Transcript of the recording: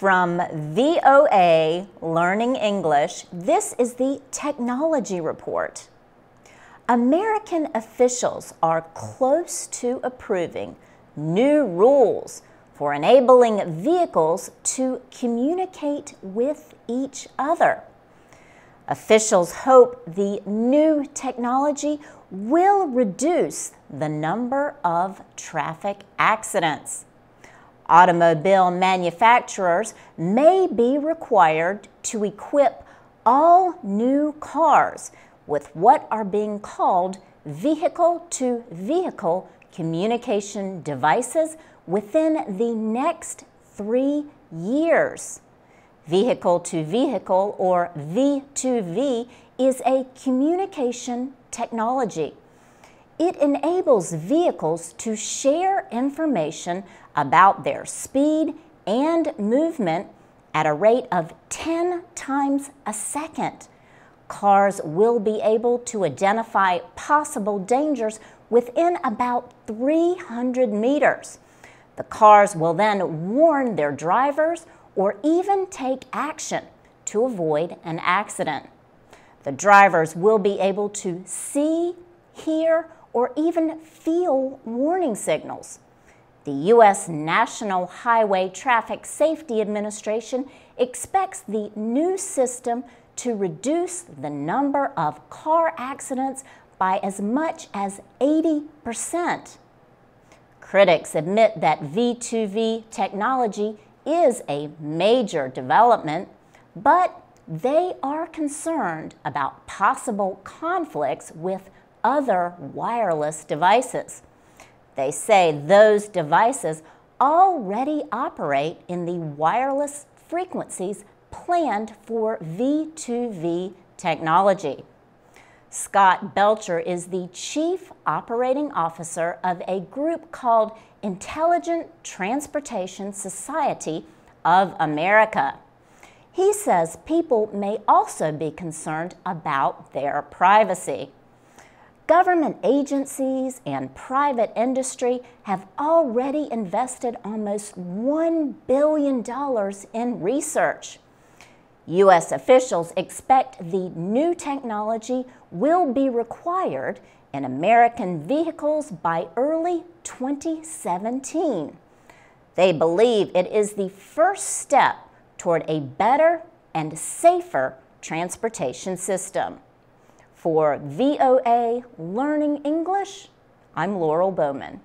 From VOA Learning English, this is the Technology Report. American officials are close to approving new rules for enabling vehicles to communicate with each other. Officials hope the new technology will reduce the number of traffic accidents. Automobile manufacturers may be required to equip all new cars with what are being called vehicle to vehicle communication devices within the next three years. Vehicle to vehicle or V2V is a communication technology. It enables vehicles to share information about their speed and movement at a rate of 10 times a second. Cars will be able to identify possible dangers within about 300 meters. The cars will then warn their drivers or even take action to avoid an accident. The drivers will be able to see, hear, or even feel warning signals. The U.S. National Highway Traffic Safety Administration expects the new system to reduce the number of car accidents by as much as 80%. Critics admit that V2V technology is a major development, but they are concerned about possible conflicts with other wireless devices. They say those devices already operate in the wireless frequencies planned for V2V technology. Scott Belcher is the Chief Operating Officer of a group called Intelligent Transportation Society of America. He says people may also be concerned about their privacy. Government agencies and private industry have already invested almost $1 billion in research. U.S. officials expect the new technology will be required in American vehicles by early 2017. They believe it is the first step toward a better and safer transportation system. For VOA Learning English, I'm Laurel Bowman.